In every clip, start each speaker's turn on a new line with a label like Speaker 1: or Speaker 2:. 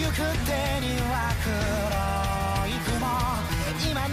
Speaker 1: 行く手には黒い雲。今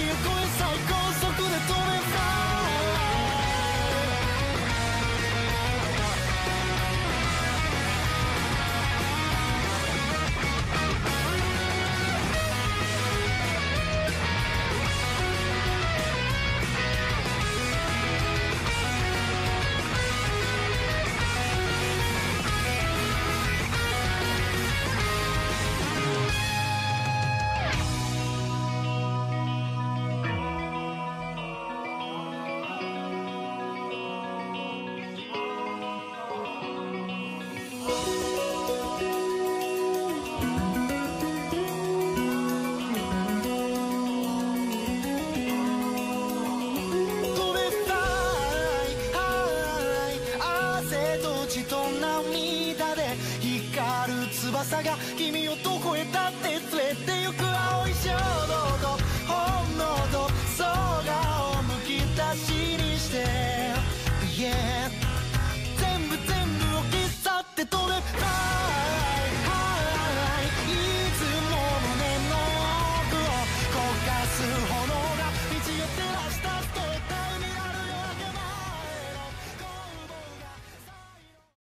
Speaker 1: you go. が君をどこへだって連れて行く青い衝動